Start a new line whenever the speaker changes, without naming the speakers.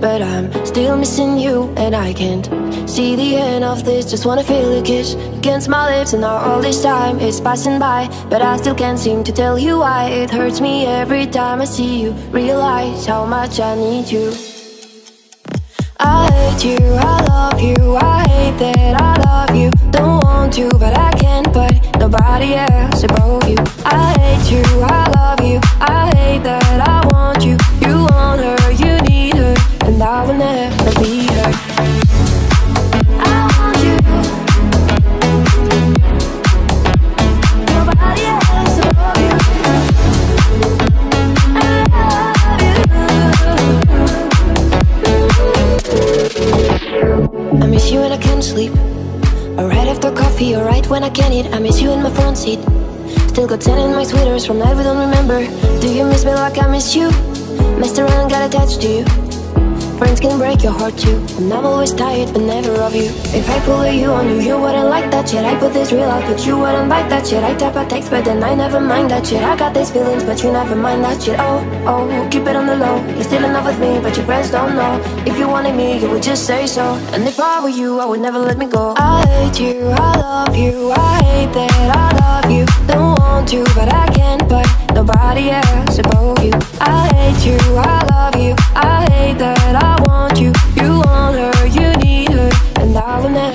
but I'm still missing you, and I can't see the end of this. Just wanna feel a kiss against my lips, and now all this time is passing by, but I still can't seem to tell you why. It hurts me every time I see you, realize how much I need you. I hate you, I love you, I hate that I love you. Don't want to, but I can't, but nobody else above you. I miss you and I can't sleep. Or right after coffee, or right when I can eat. I miss you in my front seat. Still got ten in my sweaters from night we don't remember. Do you miss me like I miss you? Messed around, got attached to you. Friends can break your heart too. And I'm always tired, but never of you. If I pull you on you, you wouldn't like that shit. I put this real out, but you wouldn't like that shit. I type a text, but then I never mind that shit. I got these feelings, but you never mind that shit. Oh, oh, keep it on the low. You're still in love with me, but your friends don't know. If you wanted me, you would just say so. And if I were you, I would never let me go. I hate you, I love you, I hate that I love you. Don't want to, but I can't, but nobody else falling out.